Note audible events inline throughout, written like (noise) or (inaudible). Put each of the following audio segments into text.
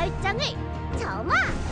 열정을 점화!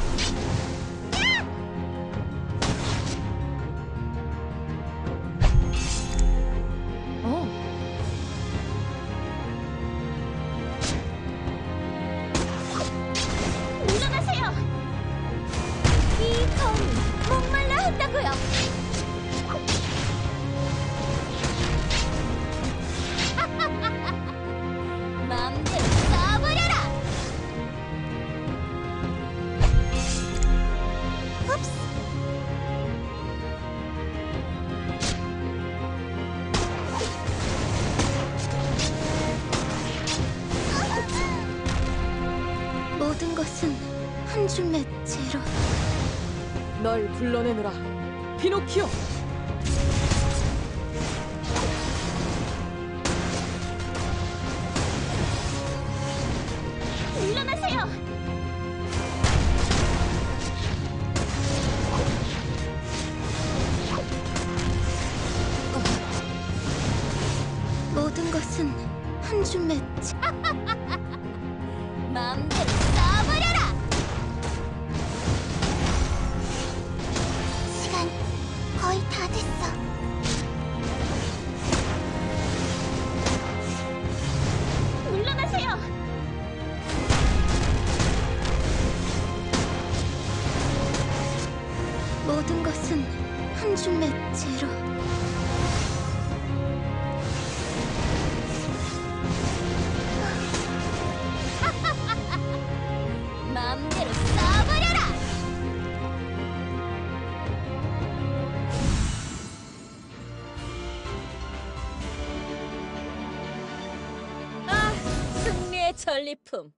줌의 제로. 널 불러내느라. 피노키오! 물러나세요! 모든 것은 한 줌의 (laughs) 모든 것은 한 줌의 제로. 마음대로 써버려라! 아 승리의 전리품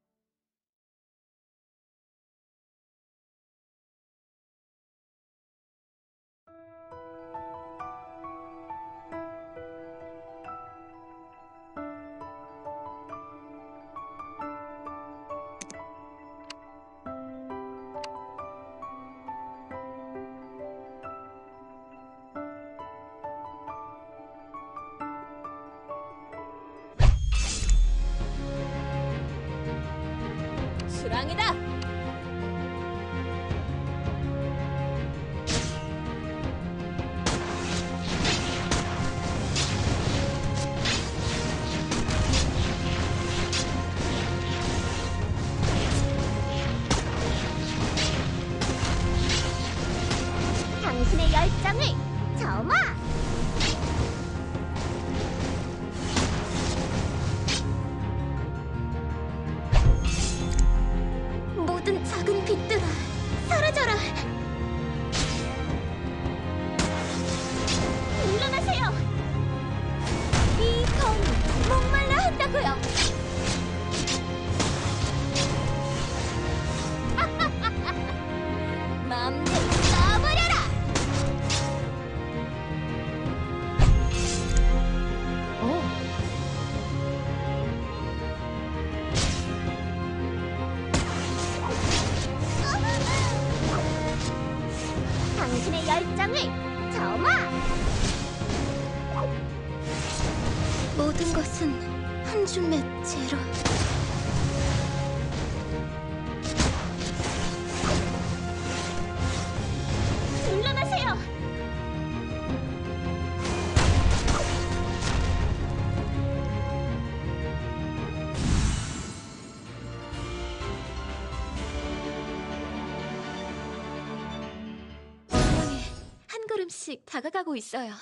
수랑이다. 당신의 열정을 점아 모든 작은 빛들아 사라져라 당신의 열정을 점아 모든 것은 한 줌의 제로 걸음씩 다가가고 있어요.